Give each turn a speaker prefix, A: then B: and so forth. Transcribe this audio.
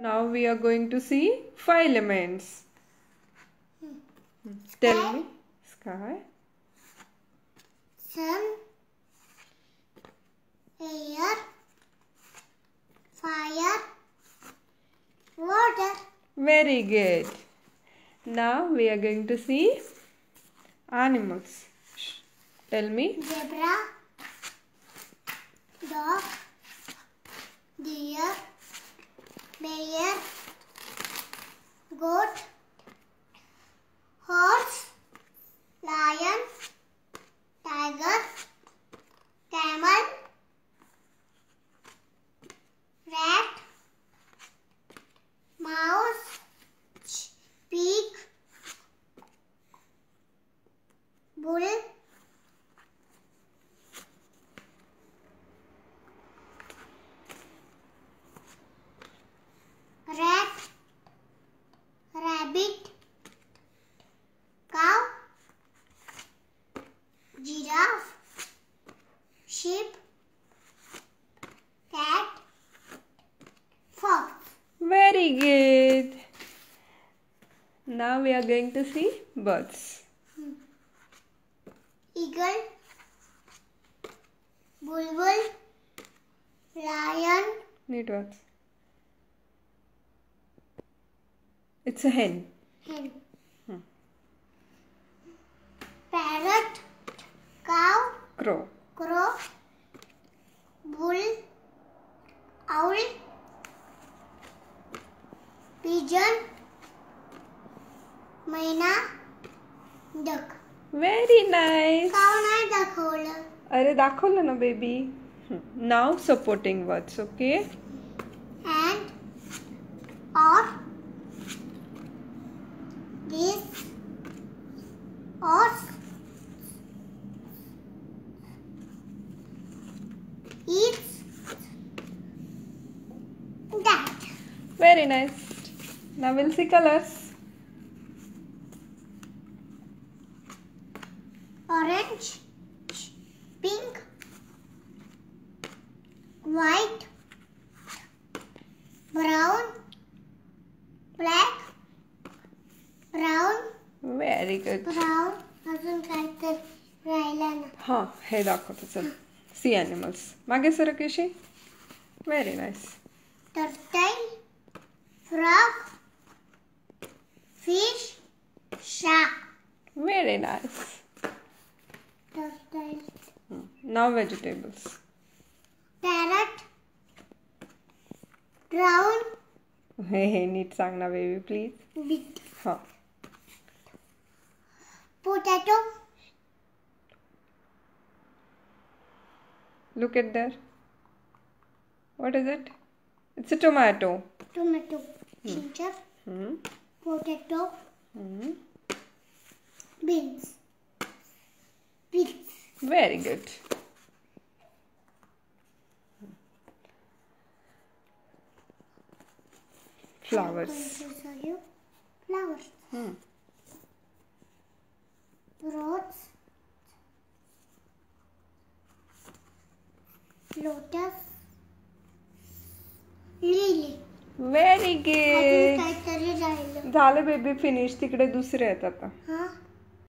A: Now we are going to see five elements. Tell me. Sky,
B: sun, air, fire, water,
A: Very good. Now we are going to see animals. Tell me.
B: zebra, dog, deer, bear, goat, horse, lion, tiger, camel, rat, mouse, pig, bull,
A: Very good. Now we are going to see birds. Hmm.
B: eagle, bulbul, lion,
A: Neat words. It's a hen.
B: hen, मैना, duck.
A: Very nice.
B: काव नाही दाखवलं
A: अरे दाखवलं ना baby नाव supporting words okay
B: and or this or it's that
A: Very nice. Now we'll see colors.
B: orange pink white brown black brown
A: Very good.
B: brown अजून काय तर राहिला ना
A: हां हे दाखवतो चल सी ॲनिमल्स मागे सर कशी very nice
B: turtle, frog, fish, shark.
A: Very nice
B: Turtle,
A: नाव व्हेजिटेबल्स
B: parrot, brown,
A: हे हे नीट सांग ना बेबी प्लीज
B: bit,
A: हां
B: potato,
A: look at there what is it it's a tomato
B: tomato, ginger, potato, beans, beets,
A: very good flowers
B: flowers, Hmm. rose, lotus, lily. Very good
A: झालं baby finish तिकडे दुसरे आहेत आता.
B: हा?